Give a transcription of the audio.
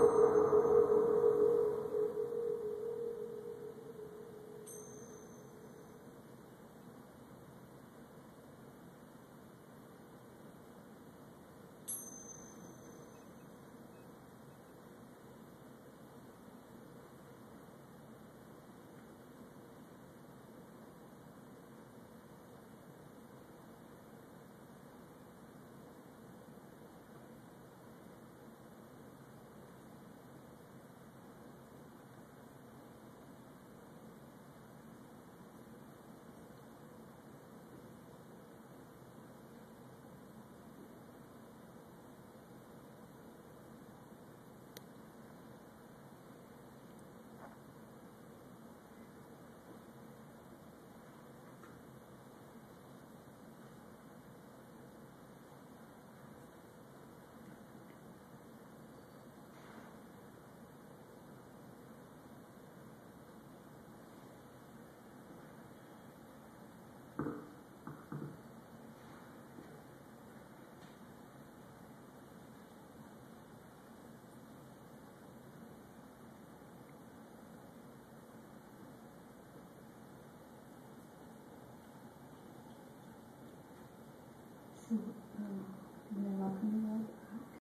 Thank you. うん、これは国の